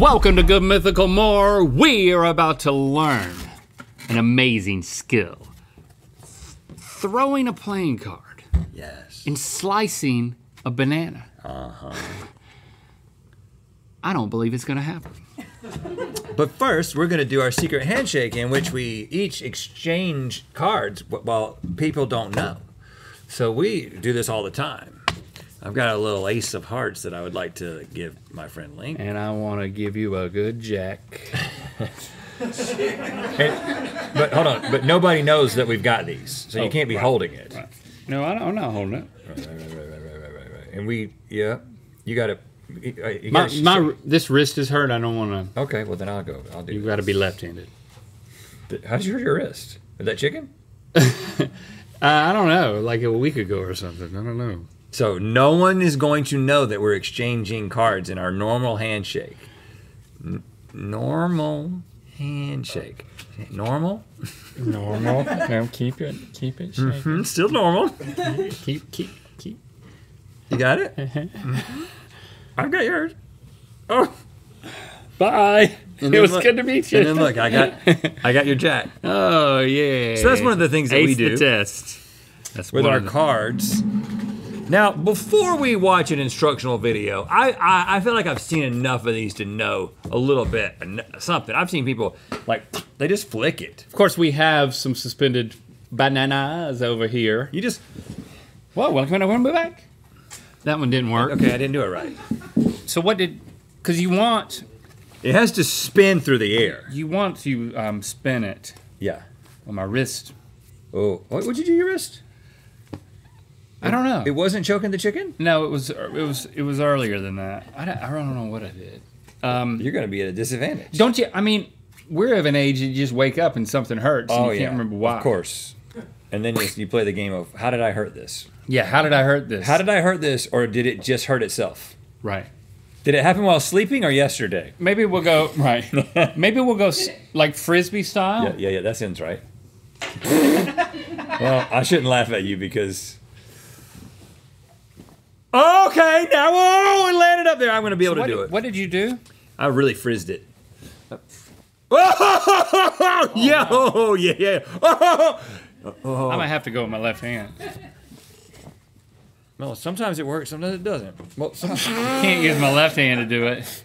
Welcome to Good Mythical More. We are about to learn an amazing skill throwing a playing card Yes. and slicing a banana. Uh huh. I don't believe it's gonna happen. But first, we're going to do our secret handshake in which we each exchange cards while people don't know. So we do this all the time. I've got a little ace of hearts that I would like to give my friend Link. And I wanna give you a good jack. And- but hold on, but nobody knows that we've got these, so you Oh, can't be right, holding it. No, I don't, I'm not holding it. Right, right, right, right, right, right, right, right. And we, yeah, you got to. You My, my this wrist is hurt. I don't wanna. okay, well then I'll go. I'll do. You this. gotta be left-handed. How did you hurt your wrist? Is that chicken? Uh, I don't know, like a week ago or something. I don't know. So no one is going to know that we're exchanging cards in our normal handshake. N- normal handshake. Normal? Normal. no, keep it. Keep it. Shaking. Hmm, still normal. Keep, keep, keep. You got it? Mhm. I've got yours. Oh, Bye. And It was look- good to meet you. and then look, I got, I got your jack Oh yeah. So that's one of the things that we Ace the test. That's with one our cards. Now, before we watch an instructional video, I, I I feel like I've seen enough of these to know a little bit something. I've seen people like they just flick it. Of course, we have some suspended bananas over here. You just Whoa, welcome to one back. That one didn't work. okay. I didn't do it right. So what did? Because you want It has to spin through the air. you want to um, spin it Yeah. on my wrist. Oh, what would you do your wrist? I don't know. It wasn't choking the chicken. no, it was it was it was earlier than that. I don't, I don't know what I did. Um, You're going to be at a disadvantage. don't you? I mean, we're of an age that you just wake up and something hurts. and oh you yeah. can't remember why. Of course. And then you, you play the game of how did I hurt this? Yeah. How did I hurt this? How did I hurt this, or did it just hurt itself? Right. Did it happen while sleeping or yesterday? Maybe we'll go right. Maybe we'll go s- like frisbee style. Yeah, yeah, yeah. That sounds right. well, I shouldn't laugh at you because. Okay, now oh, it landed up there. I'm going to be able What, to do did- it. what did you do? I really frizzed it. Oh, yeah, oh, yeah, yeah. Oh. I might have to go with my left hand. Well, sometimes it works, sometimes it doesn't. Well, some, Can't use my left hand to do it.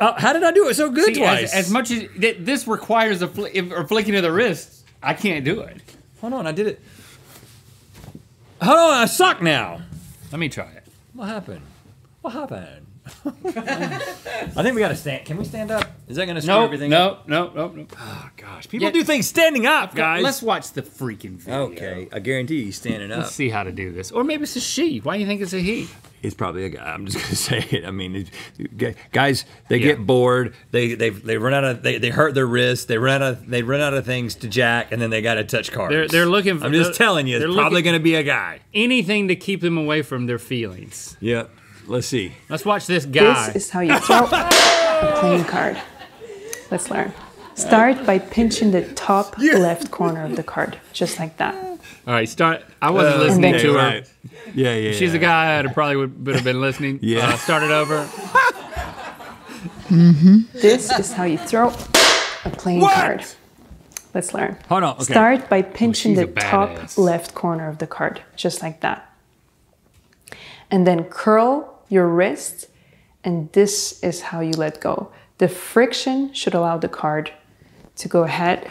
uh, how did I do it so good See, as, twice? as much as th- this requires a, fl- a flicking of the wrist, I can't do it. Hold on, I did it. Hold on, I suck now. Let me try it. What happened? What happened? I think we got to stand. Can we stand up? Is that going to screw No, everything no, up? no, no, no. Oh, ah, gosh. People Yeah. do things standing up, guys. Let's watch the freaking video. okay, I guarantee you standing up. Let's see how to do this. Or maybe it's a she. Why do you think it's a he? It's probably a guy. I'm just gonna say it. I mean, guys, they Yeah. get bored. They they they run out of they, they hurt their wrists. They run out of they run out of things to jack, and then they got to touch cards. They're- they're looking for- I'm just they're- telling you, it's they're probably looking- gonna be a guy. Anything to keep them away from their feelings. Yep. Let's see. Let's watch this guy. This is how you throw a playing card. Let's learn. Start by pinching the top left corner of the card, just like that. All right, start. I wasn't Uh, listening then- to her. right. Yeah, yeah. She's a guy I'd probably would, would have been listening. Yeah. Uh, start it over. Mm -hmm. This is how you throw a playing What? card. Let's learn. Hold on. Okay. Start by pinching she's the top left corner of the card, just like that. And then curl your wrist, and this is how you let go. The friction should allow the card to go ahead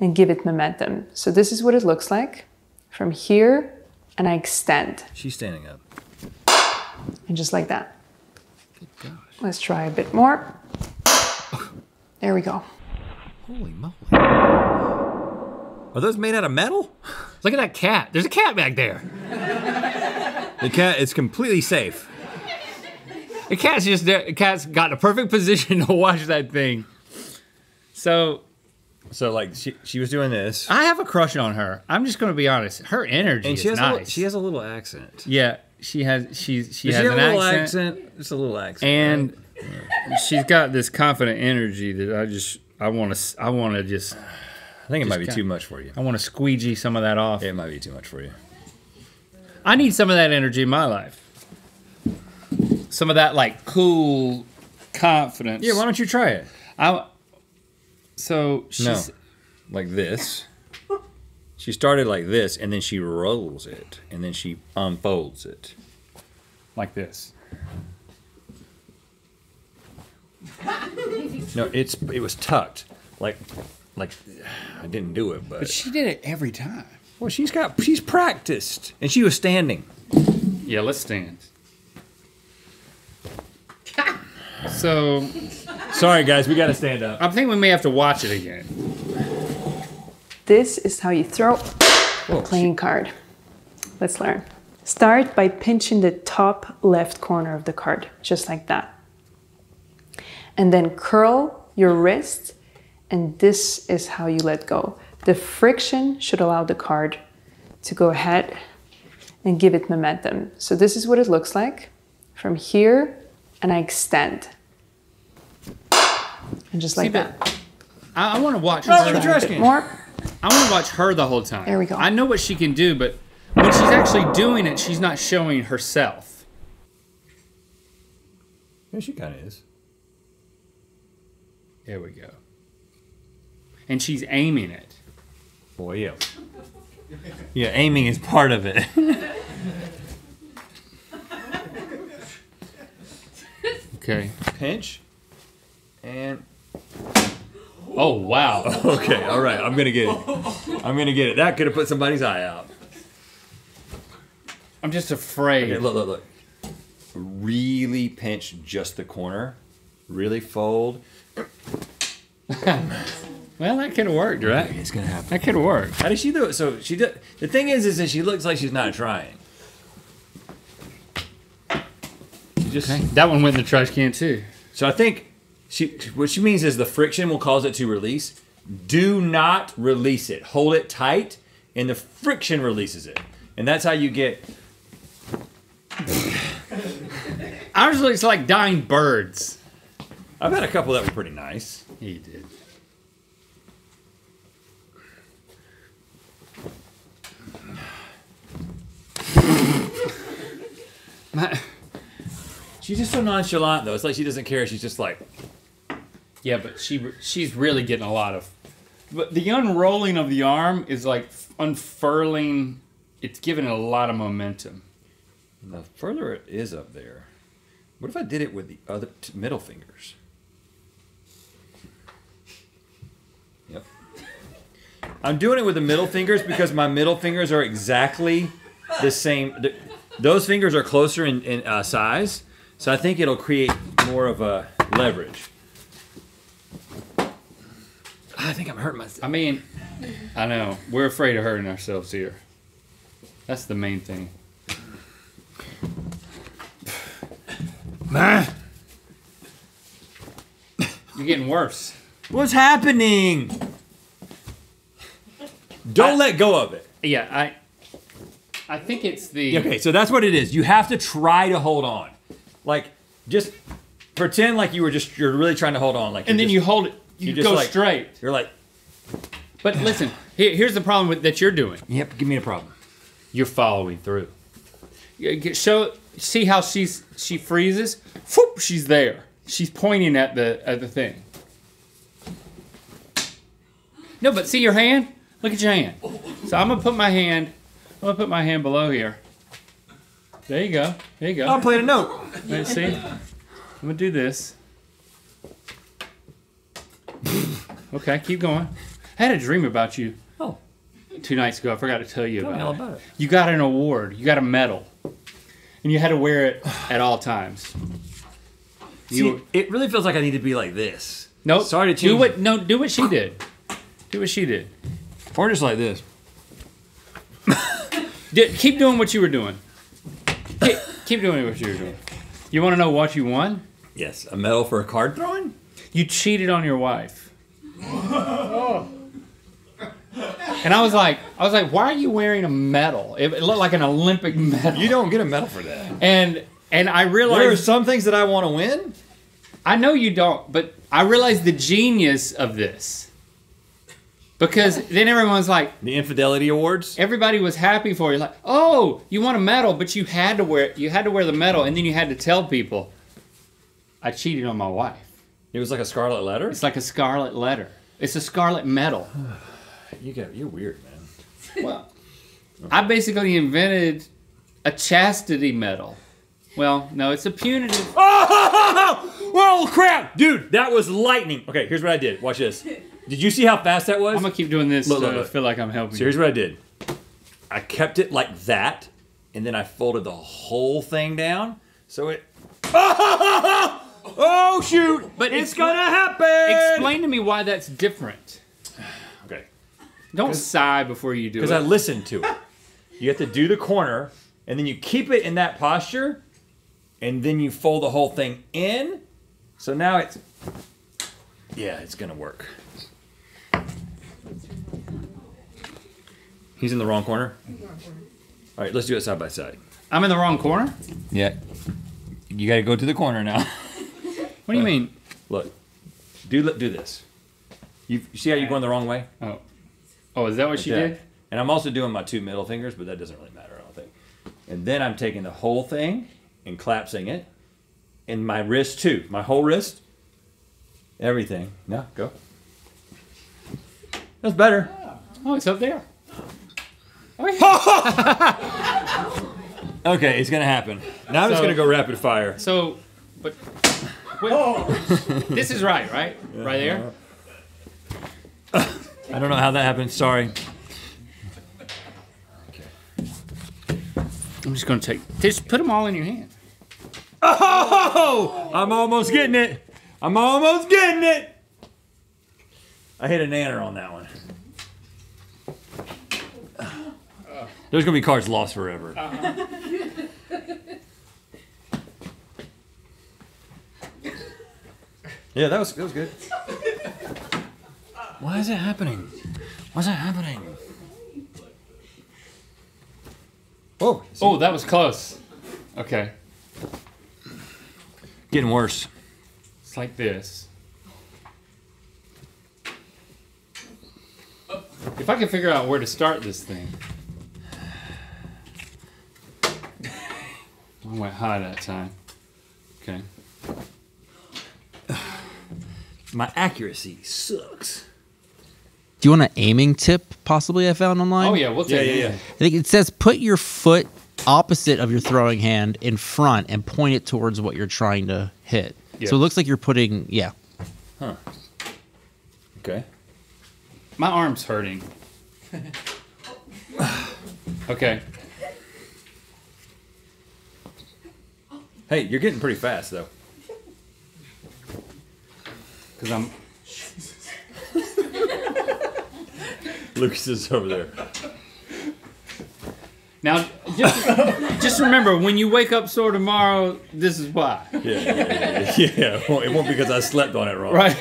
and give it momentum. So this is what it looks like from here, and I extend, She's standing up. and just like that. Let's try a bit more. There we go. Holy moly. Are those made out of metal? Look at that cat. There's a cat back there. The cat is completely safe. The cat's just there. The cat's got the perfect position to watch that thing. So So like she she was doing this, I have a crush on her. I'm just gonna be honest. Her energy and is she has a, nice. she has a little accent. yeah, she has. She she Does has she have an a little accent, accent? Just a little accent. and she's got this confident energy that I just I want to I want to just I think it might be got- too much for you. I want to squeegee some of that off. It might be too much for you. I need some of that energy in my life. Some of that like cool confidence. Yeah, why don't you try it? I, so she's No. Like this. She started like this, and then she rolls it, and then she unfolds it. like this. No, it's it was tucked, like, like I didn't do it, But but she did it every time. well, she's got she's practiced, and she was standing. Yeah, let's stand. So Sorry, guys, we got to stand up. I think we may have to watch it again. This is how you throw Whoa, a playing card. Let's learn. Start by pinching the top left corner of the card, just like that. And then curl your wrist, and this is how you let go. The friction should allow the card to go ahead and give it momentum. So this is what it looks like from here, and I extend. And just like See, that. I, I want to watch Oh, her. the trash A bit can. more. I want to watch her the whole time. There we go. I know what she can do, but when she's actually doing it, she's not showing herself. Yeah, she kind of is. There we go. And she's aiming it. Boy, yeah. Yeah, aiming is part of it. Okay. Pinch, and Oh wow. okay, all right, I'm gonna get it. I'm gonna get it. That could have put somebody's eye out. I'm just afraid. Okay, look, look, look. Really pinch just the corner. Really fold. Well, that could have worked, right? It's gonna happen. That could have worked. How does she do it? So she did. The thing is, is that she looks like she's not trying. She just. Okay. That one went in the trash can too. So I think she. What she means is the friction will cause it to release. Do not release it. Hold it tight, and the friction releases it. And that's how you get. Ours looks like dying birds. I've had a couple that were pretty nice. He did. My, She's just so nonchalant though. It's like she doesn't care. She's just like. yeah, but she she's really getting a lot of. But the unrolling of the arm is like unfurling. It's giving it a lot of momentum. The further it is up there, what if I did it with the other middle fingers? Yep. I'm doing it with the middle fingers because my middle fingers are exactly the same. th- Those fingers are closer in, in uh, size, so I think it'll create more of a leverage. I think I'm hurting myself. I mean, I know we're afraid of hurting ourselves here. That's the main thing. Man. You're getting worse. What's happening? Don't let go of it. Yeah, I. I think it's the. Okay, so that's what it is. You have to try to hold on. Like, just pretend like you were just, you're really trying to hold on. Like, And you're then you hold it. You, you just go like- straight. You're like, But listen, here, here's the problem with, that you're doing. yep, give me a problem. You're following through. You get- Show. See how she's she freezes. Whoop, she's there. She's pointing at the at the thing. No, but see your hand. Look at your hand. So I'm gonna put my hand. I'm gonna put my hand below here. There you go. There you go. I'll play a note. Let's see. I'm gonna do this. Okay, keep going. I had a dream about you Oh, two nights ago. I forgot to tell you tell about, me all it. about it. You got an award. You got a medal, and you had to wear it at all times. See, You it really feels like I need to be like this. no. Sorry to do what. No, do what she did. Do what she did. Or just like this. Keep doing what you were doing. Keep, doing what you were doing. You want to know what you won? Yes, a medal for a card throwing? You cheated on your wife. And I was like, I was like, why are you wearing a medal? It, it looked like an Olympic medal. You don't get a medal for that. And and I realized There are some things that I want to win. I know you don't, but I realized the genius of this. Because then everyone's like, The infidelity awards. everybody was happy for you. Like, oh, you want a medal, but you had to wear you had to wear the medal, and then you had to tell people, I cheated on my wife. It was like a scarlet letter. It's like a scarlet letter. It's a scarlet medal. You get you're weird, man. Well, I basically invented a chastity medal. Well, no, it's a punitive. Oh crap, dude! That was lightning. Okay, here's what I did. Watch this. Did you see how fast that was? I'm gonna keep doing this. Look, so look, uh, I feel like I'm helping. So you. here's what I did. I kept it like that, and then I folded the whole thing down. So it. Oh shoot! But it's gonna happen. Explain to me why that's different. Okay. Don't sigh before you do it. Because I listened to it. You have to do the corner, and then you keep it in that posture, and then you fold the whole thing in. So now it's. Yeah, it's gonna work. He's in the wrong corner. All right, let's do it side by side. I'm in the wrong corner. Yeah. You got to go to the corner now. What do you mean? Look, do do this. You, you see how you're going the wrong way? Oh, oh, is that what she Yeah. did? And I'm also doing my two middle fingers, but that doesn't really matter, I don't think. And then I'm taking the whole thing and collapsing it. And my wrist too. My whole wrist. Everything. No, go. That's better. Oh, it's up there. Oh, yeah. Okay, it's gonna happen. Now I'm just gonna go rapid fire. So, but wait, oh! this is right, right? Right there. I don't know how that happened. Sorry. I'm just gonna take. Just put them all in your hand. Oh! I'm almost getting it. I'm almost getting it. I hit a nanner on that one. There's gonna be cards lost forever. Uh-huh. Yeah, that was that was good. Why is it happening? Why's that happening? Oh, Oh, that was close. Okay, getting worse. it's like this. If I can figure out where to start this thing. I went high that time. Okay. My accuracy sucks. Do you want an aiming tip possibly I found online? Oh yeah, we'll take Yeah, yeah, yeah. I think it says put your foot opposite of your throwing hand in front and point it towards what you're trying to hit. Yeah. So it looks like you're putting yeah. Huh. Okay. My arm's hurting. okay. Hey, you're getting pretty fast though. Because I'm. Lucas is over there. Now, just, just remember when you wake up sore tomorrow, this is why. Yeah, yeah, yeah. yeah. It won't- It won't because I slept on it wrong. Right?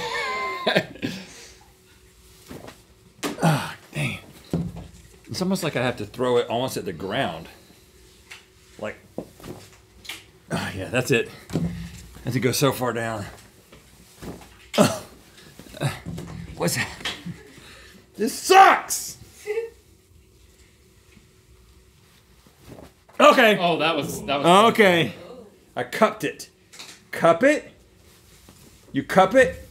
Ah, dang. It's almost like I have to throw it almost at the ground. Like, that's it. I have to go so far down. Oh. Uh, what's that? This sucks! Okay. Oh, that was that was. Okay. I cupped it. Cup it. You cup it.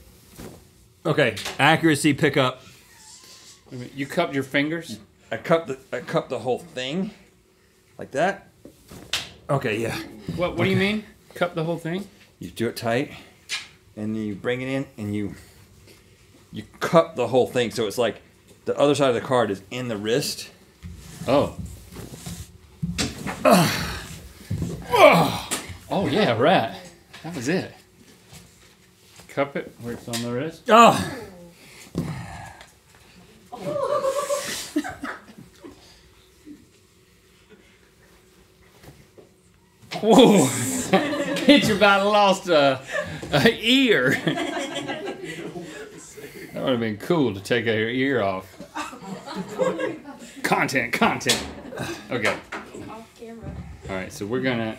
Okay. Accuracy pickup. You cupped your fingers. I cup the I cup the whole thing. Like that. Okay, yeah. What What do you mean? Cup the whole thing? You do it tight, and then you bring it in, and you you cup the whole thing, so it's like the other side of the card is in the wrist. Oh. oh yeah, right. That was it. Cup it where it's on the wrist. Oh, Whoa! You about lost a, a ear. That would have been cool to take your ear off. Content, content. Okay. Off camera. All right, so we're gonna.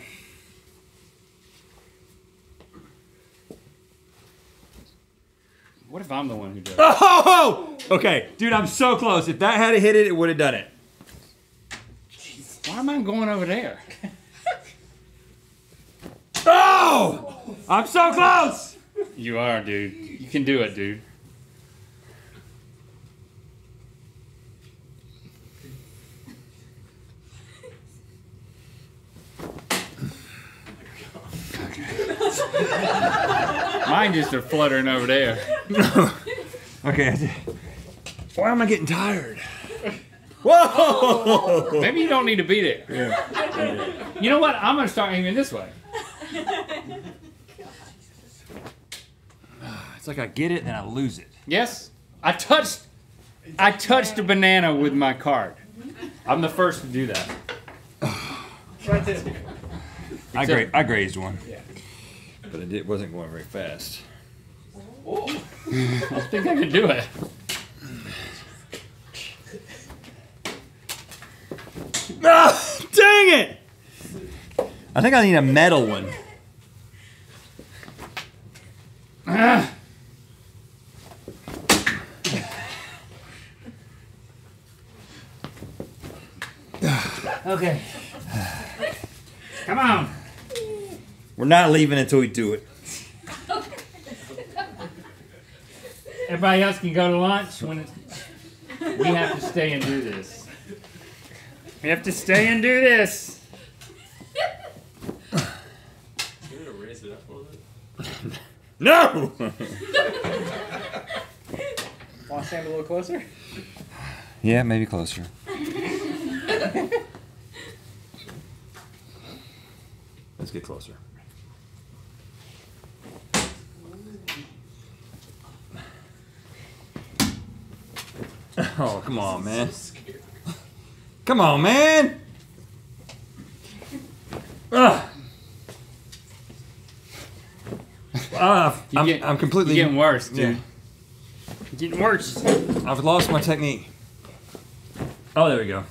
What if I'm the one who does? it? Oh! Okay, dude, I'm so close. If that had hit it, it would have done it. Jeez. Why am I going over there? Oh! I'm so close! You are, dude. You can do it, dude. Mine just are fluttering over there. Okay. Why am I getting tired? Whoa! Maybe you don't need to be there. You know what? I'm gonna start aiming this way. It's like I get it and I lose it. Yes, I touched. I touched a banana with my card. I'm the first to do that. I, gra- I grazed one. Yeah. But it wasn't going very fast. I think I can do it. Ah, dang it! I think I need a metal one. Okay. Come on. We're not leaving until we do it. Everybody else can go to lunch when it's. We have to stay and do this. We have to stay and do this. No! Want to stand a little closer? yeah, maybe closer. Let's get closer. Oh, come on, man. Come on, man. Ugh. Ah, I'm, get- I'm completely. Getting worse, dude. Yeah. Getting worse. I've lost my technique. Oh, there we go.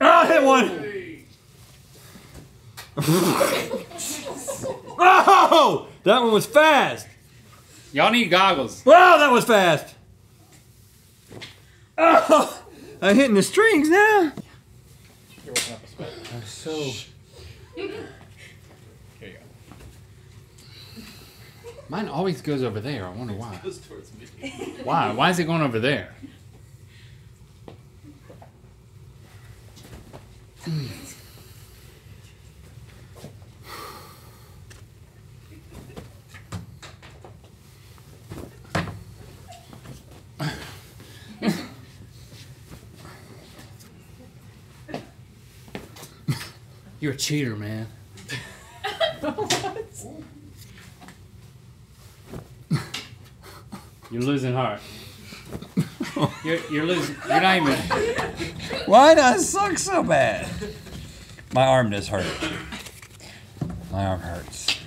Ah, hit one. Oh, that one was fast. Y'all need goggles. Wow, that was fast. Oh, I'm hitting the strings now. You're working up a sweat. So. Here you go. Mine always goes over there. I wonder why. Goes towards me. Why? Why is it going over there? You're a cheater, man. You're losing heart. You're, you're losing. You're not even. Why does it suck so bad? My arm does hurt. My arm hurts.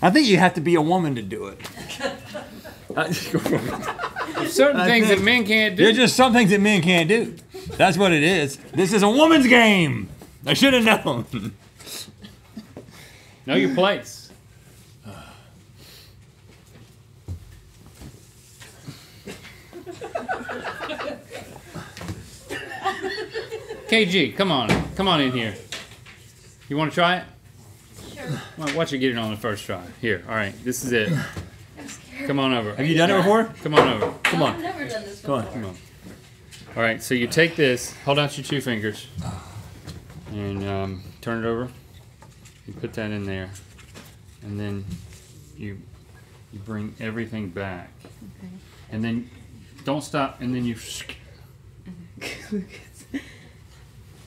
I think you have to be a woman to do it. Certain I things think- that men can't do. There's just some things that men can't do. That's what it is. This is a woman's game. I should have known. Know your place. KG, come on, come on in here. You want to try it? Sure. Well, watch you get it on the first try. Here, all right, this is it. I'm scared. Come on over. Have you done it before? Come on over. Come on. I've never done this Come on. Come on. All right, so you take this, hold out your two fingers, and um, turn it over. You put that in there, and then you you bring everything back, and then don't stop, and then you.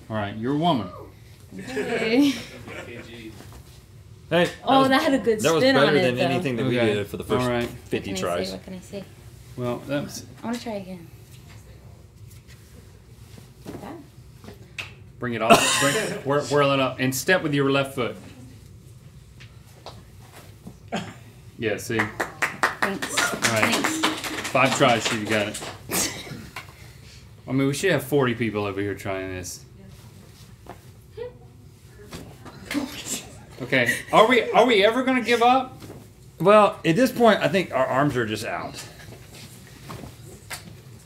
All right, you're a woman. Okay. Hey. Oh, that had a good spin on it. that was better on it, than though. anything that we did for the first All right. 50 What tries. Say? What can I say? Well, that's I want to try again. Done. bring it off, bring, whirl, whirl it up, and step with your left foot. Yeah, see, Thanks. right. Thanks. five tries, so you got it. I mean, we should have forty people over here trying this. Okay. Are we are we ever gonna give up? Well, at this point, I think our arms are just out.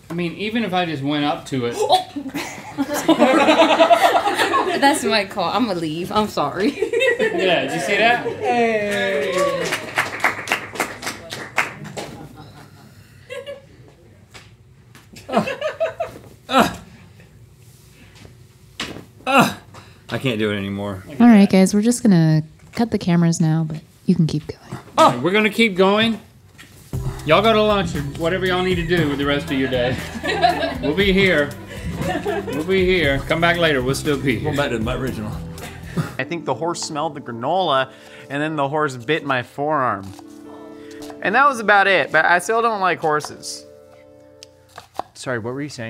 I mean, even if I just went up to it. Oh. That's my call. I'm gonna leave. I'm sorry. Yeah, did you see that? I can't do it anymore. All right, guys, we're just gonna cut the cameras now, but you can keep going. Oh, we're gonna keep going. Y'all go to lunch or whatever y'all need to do with the rest of your day. We'll be here. We'll be here. Come back later. We'll still be here. Going back to my original. I think the horse smelled the granola, and then the horse bit my forearm. And that was about it, but I still don't like horses. Sorry, what were you saying?